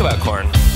like about corn.